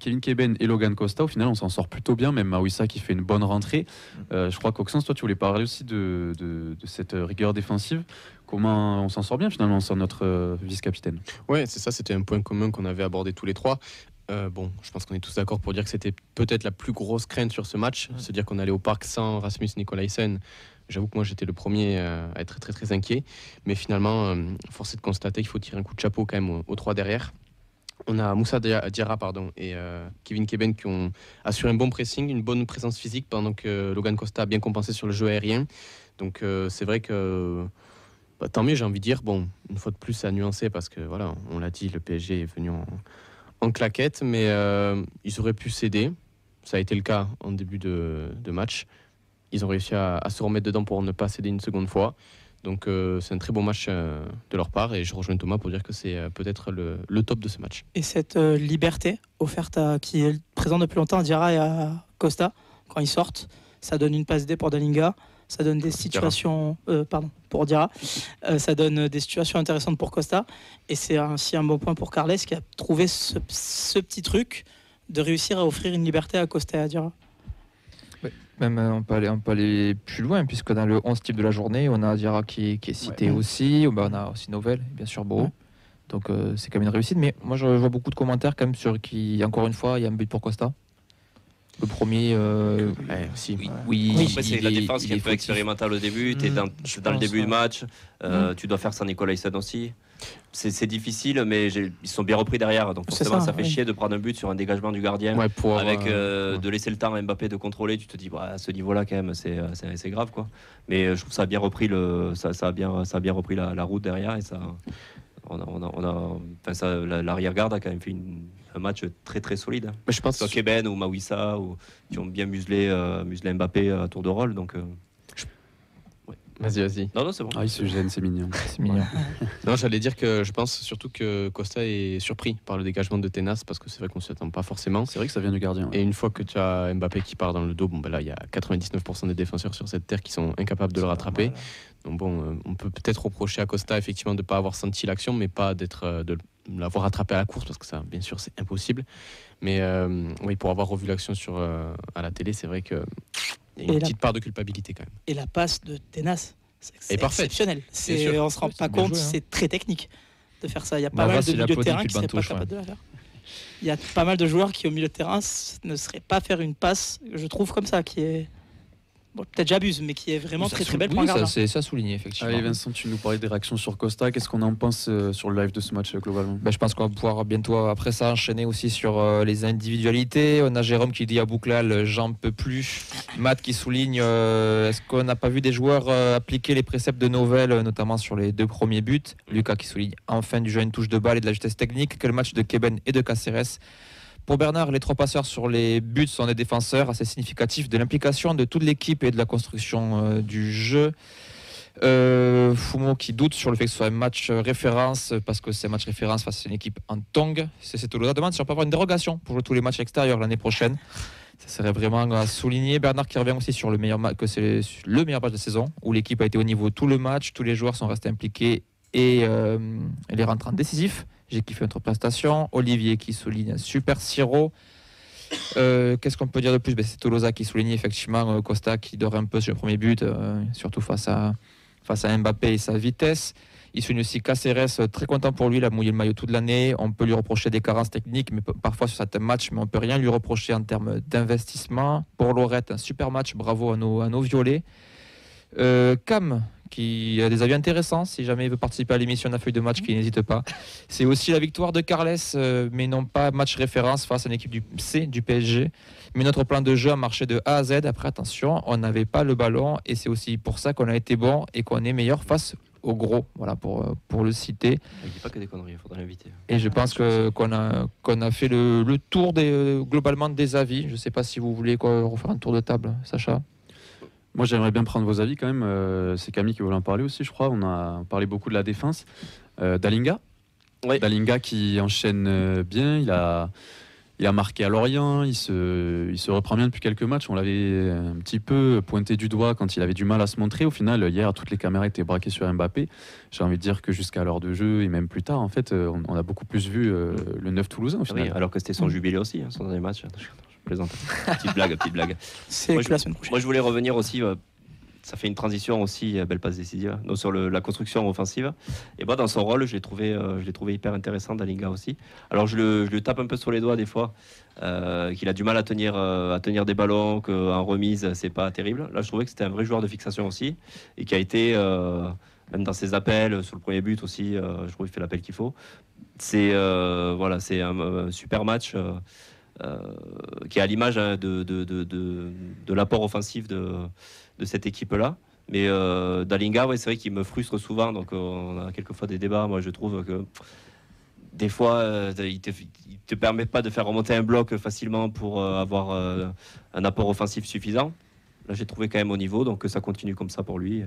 [SPEAKER 3] Kevin Keben et Logan Costa. Au final, on s'en sort plutôt bien, même Mawissa qui fait une bonne rentrée. Euh, je crois qu'Oxens, toi, tu voulais parler aussi de, de- de cette rigueur défensive. Comment on s'en sort bien finalement sans notre euh, vice-capitaine?
[SPEAKER 7] Ouais, c'est ça, c'était un point commun qu'on avait abordé tous les trois. Euh, bon, je pense qu'on est tous d'accord pour dire que c'était peut-être la plus grosse crainte sur ce match,
[SPEAKER 6] Ouais.
[SPEAKER 7] se dire qu'on allait au parc sans Rasmus Nikolaisen. J'avoue que moi j'étais le premier euh, à être très très inquiet, mais finalement, euh, force est de constater qu'il faut tirer un coup de chapeau quand même aux, aux trois derrière. On a Moussa Dia- Diarra pardon, et euh, Kevin Keben qui ont assuré un bon pressing, une bonne présence physique pendant que Logan Costa a bien compensé sur le jeu aérien. Donc euh, c'est vrai que bah, tant mieux, j'ai envie de dire. Bon, une fois de plus, à nuancer parce que voilà, on l'a dit, le PSG est venu en, claquette, mais euh, ils auraient pu céder. Ça a été le cas en début de, de match. Ils ont réussi à, à se remettre dedans pour ne pas céder une seconde fois. Donc euh, c'est un très bon match euh, de leur part et je rejoins Thomas pour dire que c'est euh, peut-être le, le top de ce match.
[SPEAKER 8] et cette liberté offerte à qui est présente depuis longtemps à Diarra et à Costa quand ils sortent, ça donne une passe D pour Dalinga. Ça donne des situations, pardon, pour Euh, ça donne des situations intéressantes pour Costa. Et c'est ainsi un bon point pour Carles qui a trouvé ce, ce petit truc de réussir à offrir une liberté à Costa et à Dira.
[SPEAKER 2] Même euh, on peut, aller, on peut aller plus loin, puisque dans le 11 type de la journée, on a Dira qui, qui est cité
[SPEAKER 8] Ouais.
[SPEAKER 2] aussi, ben, on a aussi Novel, bien sûr.
[SPEAKER 8] Ouais.
[SPEAKER 2] Donc euh, c'est quand même une réussite. Mais moi, je vois beaucoup de commentaires quand même sur qui, encore une fois, il y a un but pour Costa. Le premier, euh,
[SPEAKER 7] Ouais, aussi.
[SPEAKER 2] oui,
[SPEAKER 8] Oui.
[SPEAKER 2] oui,
[SPEAKER 4] Après, c'est la défense qui est un peu expérimentale au début. Tu es dans, le début
[SPEAKER 8] ouais.
[SPEAKER 4] de match. euh, Tu dois faire sans Nicolas Hyssen aussi. C'est difficile, mais ils sont bien repris derrière. Donc forcément, ça,
[SPEAKER 8] ça,
[SPEAKER 4] fait
[SPEAKER 8] oui.
[SPEAKER 4] chier de prendre un but sur un dégagement du gardien.
[SPEAKER 7] Ouais, pour avoir,
[SPEAKER 4] Avec euh,
[SPEAKER 7] ouais.
[SPEAKER 4] de laisser le temps à Mbappé de contrôler, tu te dis bah, à ce niveau-là quand même c'est euh, grave quoi. Mais euh, je trouve que ça a bien repris le ça, ça a bien ça a bien repris la, la route derrière et ça on a, on a, on a- enfin ça la- l'arrière-garde a quand même fait une- un match très très solide. hein.
[SPEAKER 7] Mais je pense
[SPEAKER 4] Soit Keben ou Mawissa ou qui ont bien muselé euh, muselé Mbappé à tour de rôle donc euh,
[SPEAKER 7] Vas-y, vas-y.
[SPEAKER 4] non non c'est bon.
[SPEAKER 3] Ah, il se gêne, c'est mignon.
[SPEAKER 2] C'est mignon.
[SPEAKER 7] Non, j'allais dire que je pense surtout que Costa est surpris par le dégagement de Tenas parce que c'est vrai qu'on s'y attend pas forcément.
[SPEAKER 3] C'est vrai que ça vient du gardien. ouais.
[SPEAKER 7] Et une fois que tu as Mbappé qui part dans le dos, bon, ben là, il y a 99% des défenseurs sur cette terre qui sont incapables de le rattraper. Donc bon, euh, on peut peut-être reprocher à Costa effectivement de ne pas avoir senti l'action, mais pas d'être euh, de l'avoir rattrapé à la course parce que ça, bien sûr, c'est impossible. Mais euh, oui, pour avoir revu l'action sur euh, à la télé, c'est vrai que il y a
[SPEAKER 8] Et
[SPEAKER 7] une
[SPEAKER 8] la-
[SPEAKER 7] petite part de culpabilité quand même.
[SPEAKER 8] Et la passe de Tenas, c'est exceptionnel. C'est-. On se rend pas compte,
[SPEAKER 2] hein.
[SPEAKER 8] c'est très technique de faire ça. Il y a pas
[SPEAKER 2] Navas,
[SPEAKER 8] mal de
[SPEAKER 2] il
[SPEAKER 8] milieux de terrain qui ne seraient pas capables de la faire. Il y a pas mal de joueurs qui, au milieu de terrain, ne seraient pas faire une passe, je trouve, comme ça, qui est. Bon, Peut-être j'abuse, mais qui est vraiment
[SPEAKER 2] Ça
[SPEAKER 8] très très belle pour un gardien.
[SPEAKER 2] c'est ça à souligner, effectivement.
[SPEAKER 3] Allez Vincent, tu nous parlais des réactions sur Costa. Qu'est-ce qu'on en pense euh, sur le live de ce match euh, globalement?
[SPEAKER 2] Ben, je pense qu'on va pouvoir bientôt, après ça, enchaîner aussi sur euh, les individualités. On a Jérôme qui dit à Bouclal, j'en peux plus. Matt qui souligne, euh, est-ce qu'on n'a pas vu des joueurs euh, appliquer les préceptes de Novell, euh, notamment sur les deux premiers buts? Lucas qui souligne, enfin du jeu à une touche de balle et de la justesse technique. Quel match de Keben et de Caceres? Pour Bernard, les trois passeurs sur les buts sont des défenseurs assez significatifs de l'implication de toute l'équipe et de la construction euh, du jeu. Euh, qui doute sur le fait que ce soit un match référence parce que c'est un match référence face à une équipe en tong. C'est Toulouse demande si on peut avoir une dérogation pour jouer tous les matchs extérieurs l'année prochaine. Ça serait vraiment à souligner. Bernard qui revient aussi sur le meilleur que c'est le meilleur match de saison où l'équipe a été au niveau tout le match, tous les joueurs sont restés impliqués et euh, les rentrants décisifs. J'ai kiffé notre prestation. Olivier qui souligne un super sirop. Euh, Qu'est-ce qu'on peut dire de plus? Ben, C'est Tolosa qui souligne effectivement euh, Costa qui dort un peu sur le premier but, surtout face à, face à Mbappé et sa vitesse. Il souligne aussi Caceres, très content pour lui, il a mouillé le maillot toute l'année. On peut lui reprocher des carences techniques, mais parfois sur certains matchs, mais on peut rien lui reprocher en termes d'investissement. Pour Lorette, un super match, bravo à nos, à nos violets. Cam, qui a des avis intéressants, si jamais il veut participer à l'émission de la feuille de match, qui n'hésite pas. C'est aussi la victoire de Carles, euh, mais non pas match référence face à une équipe du C du PSG. Mais notre plan de jeu a marché de A à Z. Après, attention, on n'avait pas le ballon et c'est aussi pour ça qu'on a été bon et qu'on est meilleur face au gros. Voilà, pour, euh, pour le citer.
[SPEAKER 4] Il dit pas que des conneries, il faudrait l'inviter.
[SPEAKER 2] Et je pense que qu'on a, qu'on a fait le, le tour des, euh, globalement des avis. Je ne sais pas si vous voulez quoi, refaire un tour de table, Sacha.
[SPEAKER 3] Moi, j'aimerais bien prendre vos avis quand même. Euh, c'est Camille qui voulait en parler aussi, je crois. On a parlé beaucoup de la défense. Euh, Dalinga.
[SPEAKER 4] Oui.
[SPEAKER 3] Dalinga qui enchaîne euh, bien. Il a, il a marqué à Lorient. Il se, il se reprend bien depuis quelques matchs. On l'avait un petit peu pointé du doigt quand il avait du mal à se montrer. Au final, hier, toutes les caméras étaient braquées sur Mbappé. J'ai envie de dire que jusqu'à l'heure de jeu et même plus tard, en fait, on, on a beaucoup plus vu euh, le 9 toulousain au
[SPEAKER 4] Oui,
[SPEAKER 3] final.
[SPEAKER 4] alors que c'était son jubilé aussi, hein, son dernier match. Plaisante. petite blague, petite blague.
[SPEAKER 8] C'est
[SPEAKER 4] Moi,
[SPEAKER 8] que la semaine prochaine.
[SPEAKER 4] Moi, je voulais revenir aussi. euh, ça fait une transition aussi, euh, belle passe décisive, donc sur le- la construction offensive. Et moi, dans son rôle, je l'ai trouvé, euh, je l'ai trouvé hyper intéressant, Dalinga aussi. Alors, je le, je le tape un peu sur les doigts des fois, euh, qu'il a du mal à tenir, euh, à tenir des ballons, qu'en remise, c'est pas terrible. Là, je trouvais que c'était un vrai joueur de fixation aussi, et qui a été, même dans ses appels, sur le premier but aussi, je trouve qu'il fait l'appel qu'il faut. C'est voilà, c'est un, un super match. Euh, qui est à l'image hein, de, de, de, l'apport offensif de, cette équipe-là. Mais euh, Dalinga, ouais, c'est vrai qu'il me frustre souvent. Donc, euh, on a quelquefois des débats. Moi, je trouve que des fois, il ne te, permet pas de faire remonter un bloc facilement pour avoir un apport offensif suffisant. Là, j'ai trouvé quand même au niveau. Donc, que ça continue comme ça pour lui.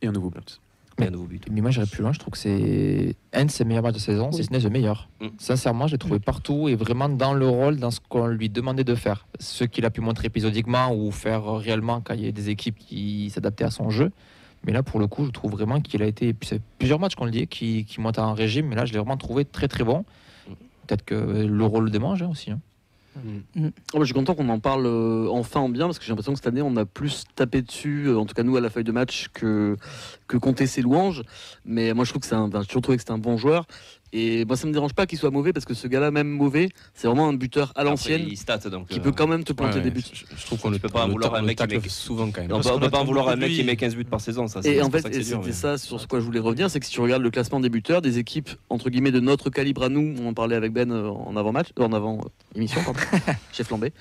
[SPEAKER 3] Et un nouveau but.
[SPEAKER 4] Et un nouveau but.
[SPEAKER 2] Mais moi, j'irais plus loin. Je trouve que c'est un de ses meilleurs matchs de saison,
[SPEAKER 8] Oui.
[SPEAKER 2] si ce n'est le meilleur.
[SPEAKER 4] Mm.
[SPEAKER 2] Sincèrement, j'ai trouvé partout et vraiment dans le rôle, dans ce qu'on lui demandait de faire. Ce qu'il a pu montrer épisodiquement ou faire réellement quand il y a des équipes qui s'adaptaient à son jeu. Mais là, pour le coup, je trouve vraiment qu'il a été. c'est plusieurs matchs qu'on le dit, qui, qui montent en régime. Mais là, je l'ai vraiment trouvé très très bon. Peut-être que le rôle le démange hein, aussi. hein.
[SPEAKER 5] Oh, bah, je suis content qu'on en parle euh, enfin en bien parce que j'ai l'impression que cette année on a plus tapé dessus, euh, en tout cas nous à la feuille de match, que, que compter ses louanges. Mais moi je trouve que c'est un, toujours trouvé que c'était un bon joueur. Et moi ça me dérange pas qu'il soit mauvais parce que ce gars-là, même mauvais, c'est vraiment un buteur à l'ancienne qui
[SPEAKER 4] euh,
[SPEAKER 5] peut quand même te planter
[SPEAKER 7] Ouais,
[SPEAKER 5] des buts.
[SPEAKER 7] Je, je trouve qu'on le,
[SPEAKER 4] peux pas en vouloir à un mec qui met-
[SPEAKER 7] souvent quand même.
[SPEAKER 4] On
[SPEAKER 8] Parce
[SPEAKER 4] peut, on
[SPEAKER 8] qu'on
[SPEAKER 4] peut pas en vouloir un mec qui met 15 buts par saison. Ça, c'est-
[SPEAKER 5] Et
[SPEAKER 4] c'est
[SPEAKER 5] en fait,
[SPEAKER 4] c'est
[SPEAKER 5] c'était
[SPEAKER 4] mais-
[SPEAKER 5] ça sur ce quoi je voulais revenir, c'est que si tu regardes le classement des buteurs des équipes entre guillemets de notre calibre à nous, on en parlait avec Ben euh, en avant match, en avant émission, pardon, chef flambé.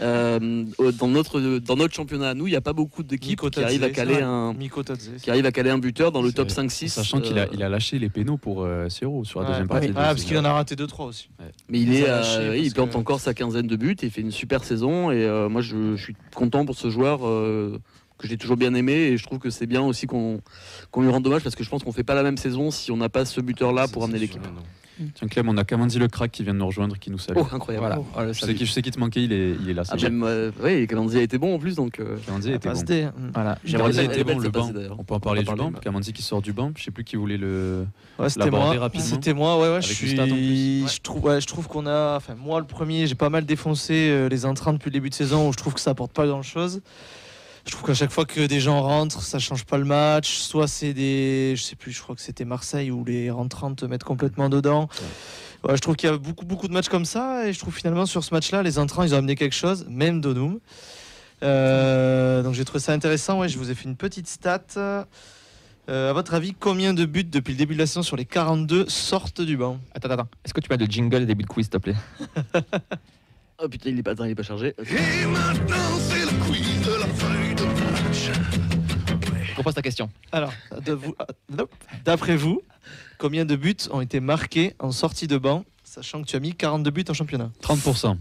[SPEAKER 5] Euh, dans notre dans notre championnat à nous, il n'y a pas beaucoup d'équipes qui arrivent à caler un
[SPEAKER 6] Miko Tadze.
[SPEAKER 5] qui arrivent à caler un buteur dans le top
[SPEAKER 3] vrai.
[SPEAKER 5] 5-6.
[SPEAKER 3] Sachant qu'il a,
[SPEAKER 5] euh,
[SPEAKER 3] il a lâché les pénaux pour euh, sur la
[SPEAKER 6] Ouais.
[SPEAKER 3] deuxième partie.
[SPEAKER 6] Ah,
[SPEAKER 3] de
[SPEAKER 6] parce qu'il en a raté 2-3 aussi.
[SPEAKER 5] Mais il, est, euh, il plante
[SPEAKER 6] que-
[SPEAKER 5] encore sa quinzaine de buts et il fait une super saison. Et euh, moi, je, je suis content pour ce joueur euh, que j'ai toujours bien aimé. Et je trouve que c'est bien aussi qu'on qu'on lui rende hommage parce que je pense qu'on fait pas la même saison si on n'a pas ce buteur-là pour amener l'équipe.
[SPEAKER 3] Tiens, Clem, on a Kamandi le crack qui vient de nous rejoindre, qui nous salue.
[SPEAKER 5] Oh, incroyable.
[SPEAKER 2] Voilà. Oh, le
[SPEAKER 3] je, sais je qu'il te manquait, il est, il est là.
[SPEAKER 5] Ah, euh, oui, Kalanzi a été bon en plus. Donc, euh,
[SPEAKER 3] Kamandi
[SPEAKER 6] La
[SPEAKER 3] était
[SPEAKER 6] passe
[SPEAKER 3] bon.
[SPEAKER 6] Hein.
[SPEAKER 2] Voilà.
[SPEAKER 3] Kamandi
[SPEAKER 5] elle est
[SPEAKER 3] bon, le banc. On peut en parler du banc. Kamandi qui sort du banc. Je sais plus qui voulait le.
[SPEAKER 6] Ouais, c'était moi. C'était moi, ouais, ouais. Je suis. Je trouve, ouais, je trouve qu'on a. Enfin, moi, le premier, j'ai pas mal défoncé euh, les intrants depuis le début de saison où je trouve que ça apporte pas grand chose. Je trouve qu'à chaque fois que des gens rentrent, ça change pas le match. Soit c'est des. Je sais plus, je crois que c'était Marseille où les rentrants te mettent complètement dedans. Ouais, je trouve qu'il y a beaucoup, beaucoup de matchs comme ça. Et je trouve finalement sur ce match-là, les entrants, ils ont amené quelque chose, même Donum. Euh, donc j'ai trouvé ça intéressant. Ouais, je vous ai fait une petite stat. Euh, à votre avis, combien de buts depuis le début de la saison sur les 42 sortent du banc?
[SPEAKER 2] Attends, attends. Est-ce que tu mets le jingle et début de quiz, s'il te plaît?
[SPEAKER 5] Oh putain, il est pas, attends, il est pas chargé.
[SPEAKER 2] Repose ta question.
[SPEAKER 6] Alors, de vous- ah, nope. d'après vous, combien de buts ont été marqués en sortie de banc, sachant que tu as mis 42 buts en championnat?
[SPEAKER 3] 30%.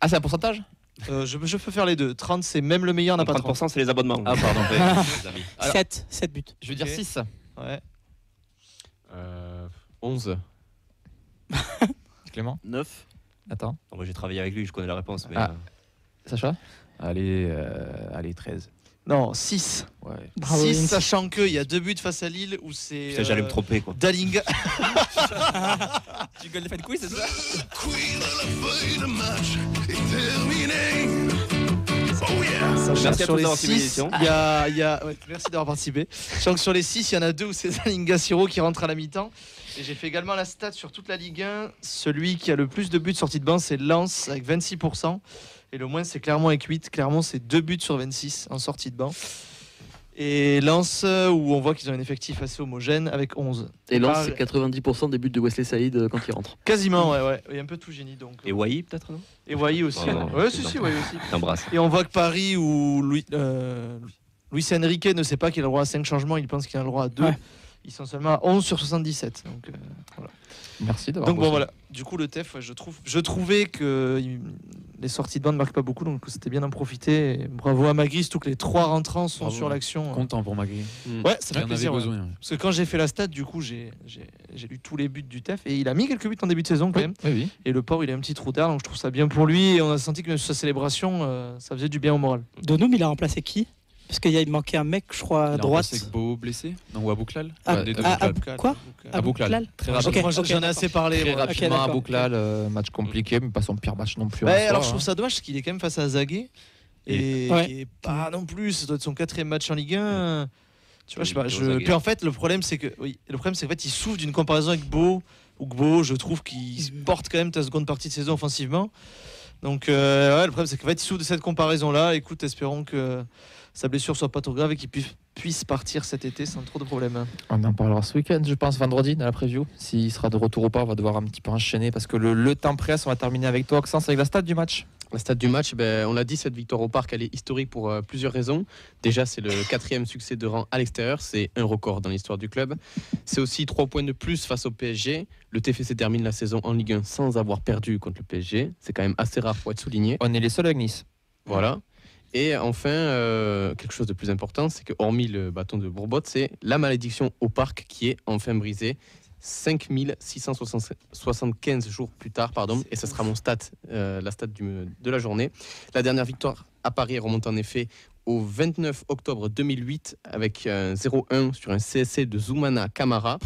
[SPEAKER 2] Ah, c'est un pourcentage?
[SPEAKER 6] Euh, je, je peux faire les deux. 30, c'est même le meilleur, n'a pas 30.
[SPEAKER 4] 30%, c'est les abonnements.
[SPEAKER 2] Ah, pardon. Alors-
[SPEAKER 8] 7, 7 buts.
[SPEAKER 2] Je veux dire
[SPEAKER 6] Ok.
[SPEAKER 2] 6.
[SPEAKER 6] Ouais.
[SPEAKER 7] Euh, 11.
[SPEAKER 2] Clément?
[SPEAKER 5] 9.
[SPEAKER 2] Attends.
[SPEAKER 4] Non, Moi, j'ai travaillé avec lui, je connais la réponse. Mais,
[SPEAKER 2] Ah.
[SPEAKER 4] euh,
[SPEAKER 2] Sacha?
[SPEAKER 3] Allez, euh, allez 13.
[SPEAKER 6] Non, 6.
[SPEAKER 3] Ouais.
[SPEAKER 8] Bravo,
[SPEAKER 6] 6,
[SPEAKER 8] Vince.
[SPEAKER 6] sachant qu'il y a deux buts face à Lille où c'est.
[SPEAKER 4] putain, j'allais
[SPEAKER 6] euh,
[SPEAKER 4] me tromper, quoi.
[SPEAKER 6] Dalinga.
[SPEAKER 2] Jingle de fin de quiz, c'est ça
[SPEAKER 4] Merci
[SPEAKER 6] que
[SPEAKER 4] à
[SPEAKER 6] sur
[SPEAKER 4] tous
[SPEAKER 6] les
[SPEAKER 4] d'avoir suivi
[SPEAKER 6] 6,
[SPEAKER 4] l'émission.
[SPEAKER 6] il y a, il y a- ouais, merci d'avoir participé. Sachant que sur les 6, il y en a deux où c'est Dalinga Siro qui rentre à la mi-temps. Et j'ai fait également la stat sur toute la Ligue 1. Celui qui a le plus de buts sortis de banc, c'est Lens avec 26%. Et le moins, c'est Clermont avec 8. Clermont, c'est 2 buts sur 26 en sortie de banc. Et Lens, euh, où on voit qu'ils ont un effectif assez homogène avec 11.
[SPEAKER 5] Et Lens, c'est 90% des buts de Wesley Saïd euh, quand il rentre.
[SPEAKER 6] Quasiment, ouais, ouais. Il y a un peu tout génie. Donc,
[SPEAKER 4] Et Wai, peut-être, non?
[SPEAKER 6] Et Wai aussi.
[SPEAKER 4] Non, non,
[SPEAKER 6] ouais,
[SPEAKER 4] c'est
[SPEAKER 6] si, si, Wai aussi.
[SPEAKER 4] T'embrasses.
[SPEAKER 6] Et on voit que Paris, où Louis, euh, Luis Enrique ne sait pas qu'il a le droit à 5 changements, il pense qu'il a le droit à 2.
[SPEAKER 8] Ouais.
[SPEAKER 6] Ils sont seulement à 11 sur 77. Donc, euh, voilà.
[SPEAKER 2] Merci d'avoir
[SPEAKER 6] donc bon,
[SPEAKER 2] bossé.
[SPEAKER 6] voilà. Du coup, le TEF, ouais, je, trouve, je trouvais que il- les sorties de banc ne marquent pas beaucoup, donc c'était bien d'en profiter. Et bravo à Magri, surtout que les trois rentrants sont
[SPEAKER 3] Bravo.
[SPEAKER 6] sur l'action.
[SPEAKER 3] Content pour Magri.
[SPEAKER 6] Ouais, ça fait plaisir. ouais.
[SPEAKER 3] besoin. ouais.
[SPEAKER 6] Parce que quand j'ai fait la stat, du coup, j'ai lu tous les buts du TEF et il a mis quelques buts en début de saison quand
[SPEAKER 2] Oui,
[SPEAKER 6] même.
[SPEAKER 2] oui, oui.
[SPEAKER 6] Et le port, il a un petit trou d'air, donc je trouve ça bien pour lui. Et on a senti que même sur sa célébration, euh, ça faisait du bien au moral.
[SPEAKER 8] Donum, il a remplacé qui? Parce qu'il y a- il manquait un mec, je crois, à droite.
[SPEAKER 3] remplacé Beau blessé Non, ou Abouklal
[SPEAKER 8] Ah, ah, quoi
[SPEAKER 2] Abouklal.
[SPEAKER 8] Très rapidement.
[SPEAKER 6] j'en ai assez parlé.
[SPEAKER 2] Rapidement. Abouklal, match compliqué, mais pas son pire match non plus. en
[SPEAKER 6] Ouais,
[SPEAKER 2] soi,
[SPEAKER 6] alors je
[SPEAKER 2] hein.
[SPEAKER 6] trouve ça dommage parce qu'il est quand même face à Zaguet. Et,
[SPEAKER 8] Ouais.
[SPEAKER 6] et pas non plus, ça doit être son quatrième match en Ligue 1. Tu vois, je sais pas. Je... Puis en fait, le problème, c'est que, oui, le problème, c'est qu'en fait, il souffre d'une comparaison avec Beau. Ou que Beau, je trouve qu'il porte quand même ta seconde partie de saison offensivement. Donc, euh, ouais, le problème, c'est qu'en fait, il souffre de cette comparaison-là. Écoute, espérons que sa blessure soit pas trop grave et qu'il puisse, puisse partir cet été sans trop de problèmes.
[SPEAKER 2] On en parlera ce week-end, je pense, vendredi, dans la preview. S'il sera de retour ou pas, on va devoir un petit peu enchaîner parce que le, le temps presse. On va terminer avec toi, Oxens, avec la stade du match.
[SPEAKER 7] La stade du match, ben, on l'a dit, cette victoire au parc, elle est historique pour euh, plusieurs raisons. Déjà, c'est le quatrième succès de rang à l'extérieur, c'est un record dans l'histoire du club. C'est aussi trois points de plus face au PSG. Le TFC termine la saison en Ligue 1 sans avoir perdu contre le PSG. C'est quand même assez rare pour être souligné.
[SPEAKER 2] On est les seuls avec Nice.
[SPEAKER 7] Voilà. Et enfin, euh, quelque chose de plus important, c'est que hormis le bâton de Bourbotte, c'est la malédiction au parc qui est enfin brisée. 5675 jours plus tard, pardon, et ce sera mon stat, euh, la stat du- de la journée. La dernière victoire à Paris remonte en effet au 29 octobre 2008 avec un 0-1 sur un CSC de Zoumana Camara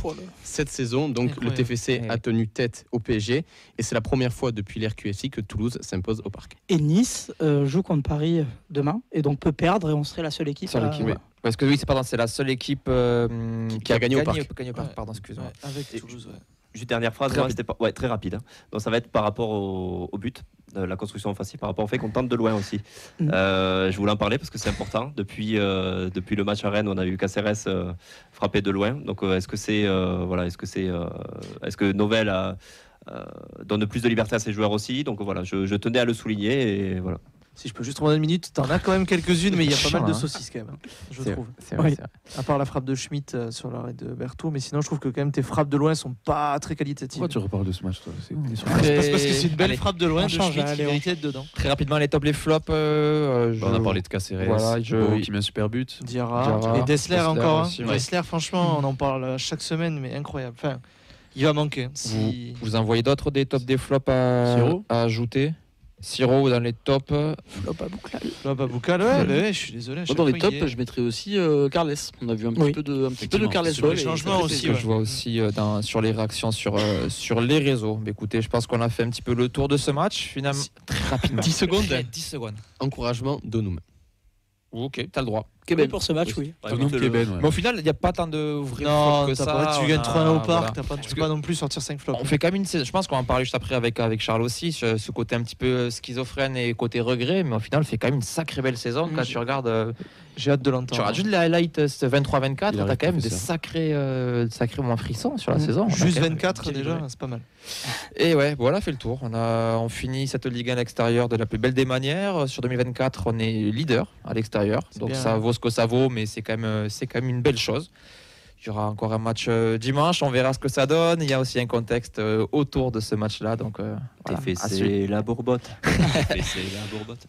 [SPEAKER 7] cette saison. Donc
[SPEAKER 6] Incroyable.
[SPEAKER 7] le TFC
[SPEAKER 2] Ouais.
[SPEAKER 7] a tenu tête au PSG et c'est la première fois depuis l'ère QSI que Toulouse s'impose au parc.
[SPEAKER 8] Et Nice euh, joue contre Paris euh, demain et donc peut perdre et on serait la seule équipe.
[SPEAKER 2] Seule
[SPEAKER 8] à-
[SPEAKER 2] équipe. Parce que oui, c'est pardon, c'est la seule équipe euh, qui,
[SPEAKER 7] a gagné au parc.
[SPEAKER 2] gagné au parc,
[SPEAKER 6] Ouais.
[SPEAKER 2] Pardon, excuse-moi.
[SPEAKER 6] Ouais, avec
[SPEAKER 4] Et-
[SPEAKER 6] Toulouse. ouais.
[SPEAKER 4] Juste dernière phrase,
[SPEAKER 2] Très
[SPEAKER 4] moi,
[SPEAKER 2] rapide.
[SPEAKER 4] c'était pas- ouais, très rapide. hein. Donc ça va être par rapport au, au but, de la construction offensive, par rapport au fait qu'on tente de loin aussi.
[SPEAKER 8] Mm.
[SPEAKER 4] Euh, je voulais en parler parce que c'est important. Depuis, euh, depuis le match à Rennes, on a eu Caceres euh, frappé de loin. Donc euh, est-ce que c'est euh, voilà, est-ce que c'est euh, est-ce que Novell a, euh, donne plus de liberté à ses joueurs aussi? Donc voilà, je, je tenais à le souligner et voilà.
[SPEAKER 6] Si je peux juste prendre une minute, t'en as quand même quelques-unes, mais il y a pas mal de
[SPEAKER 2] hein.
[SPEAKER 6] saucisses quand même, hein, je
[SPEAKER 2] C'est-
[SPEAKER 6] trouve.
[SPEAKER 2] c'est vrai,
[SPEAKER 8] Oui.
[SPEAKER 2] vrai.
[SPEAKER 6] À part la frappe de Schmitt euh, sur l'arrêt de Berthaud, mais sinon je trouve que quand même tes frappes de loin sont pas très qualitatives.
[SPEAKER 3] Pourquoi tu reparles de ce match toi c'est
[SPEAKER 6] parce que c'est une belle
[SPEAKER 2] Allez,
[SPEAKER 6] frappe de loin de
[SPEAKER 8] change,
[SPEAKER 6] Schmitt
[SPEAKER 8] allez,
[SPEAKER 6] dedans.
[SPEAKER 2] Très rapidement, les top, les flops. euh, je-
[SPEAKER 3] Bah, on a parlé de Caceres,
[SPEAKER 2] Voilà, je-
[SPEAKER 3] Beau qui met un super but.
[SPEAKER 6] Diarra,
[SPEAKER 2] Diarra,
[SPEAKER 6] et Dessler
[SPEAKER 2] Dessler
[SPEAKER 6] encore. hein.
[SPEAKER 2] ouais.
[SPEAKER 6] Dessler, franchement, on en parle chaque semaine, mais incroyable. Enfin, il va manquer.
[SPEAKER 2] Vous,
[SPEAKER 6] Si...
[SPEAKER 2] vous en voyez d'autres des tops, des flops à ajouter? Siro dans les tops.
[SPEAKER 8] Flop à bouclage.
[SPEAKER 6] Là, bah, Boucal, ouais, bah ouais, je suis désolé. à
[SPEAKER 5] dans les tops, je mettrais aussi euh, Carles. On a vu un petit
[SPEAKER 8] Oui.
[SPEAKER 5] peu de, un petit peu de Carles
[SPEAKER 6] sur les
[SPEAKER 5] Ball et
[SPEAKER 6] changements aussi, ouais.
[SPEAKER 2] je vois aussi euh, dans, sur les réactions sur, euh, sur les réseaux. Mais écoutez, je pense qu'on a fait un petit peu le tour de ce match. Finalement, très rapidement.
[SPEAKER 7] 10 secondes.
[SPEAKER 2] Très- 10 secondes.
[SPEAKER 7] Encouragement d'Onum.
[SPEAKER 2] Ok, t'as le droit.
[SPEAKER 5] Québec.
[SPEAKER 8] Oui, pour ce match, oui.
[SPEAKER 4] Le-
[SPEAKER 3] ouais.
[SPEAKER 2] Mais au final, il n'y a pas tant de
[SPEAKER 6] Non,
[SPEAKER 2] que ça.
[SPEAKER 6] pas, tu
[SPEAKER 2] On
[SPEAKER 6] gagnes
[SPEAKER 2] a-
[SPEAKER 6] 3-1 au
[SPEAKER 2] voilà.
[SPEAKER 6] parc, t'as pas, tu peux pas non plus sortir 5 flops.
[SPEAKER 2] On fait quand même une saison. Je pense qu'on va en parler juste après avec, avec Charles aussi, ce, côté un petit peu schizophrène et côté regret. Mais au final, on fait quand même une sacrée belle saison.
[SPEAKER 6] Mm.
[SPEAKER 2] Quand tu regardes, euh,
[SPEAKER 6] J'ai hâte de
[SPEAKER 2] tu
[SPEAKER 6] l'entendre.
[SPEAKER 2] regardes juste les highlights euh, ce 23-24,
[SPEAKER 3] Il
[SPEAKER 2] t'as quand même des
[SPEAKER 3] professeur.
[SPEAKER 2] sacrés, euh, sacrés moments frissants sur la
[SPEAKER 6] Mm.
[SPEAKER 2] saison.
[SPEAKER 6] Juste
[SPEAKER 2] quand même
[SPEAKER 6] 24
[SPEAKER 2] bien
[SPEAKER 6] déjà, c'est pas mal.
[SPEAKER 2] Et ouais, voilà, fait le tour. On, a, on finit cette Ligue 1 à l'extérieur de la plus belle des manières. Sur 2024, on est leader à l'extérieur. Donc
[SPEAKER 6] bien.
[SPEAKER 2] ça vaut ce que ça vaut, mais c'est quand, même, euh, c'est quand même une belle chose. Il y aura encore un match euh, dimanche, on verra ce que ça donne. Il y a aussi un contexte euh, autour de ce match-là. Donc, euh, voilà.
[SPEAKER 4] TFC la bourbotte. TFC la bourbotte.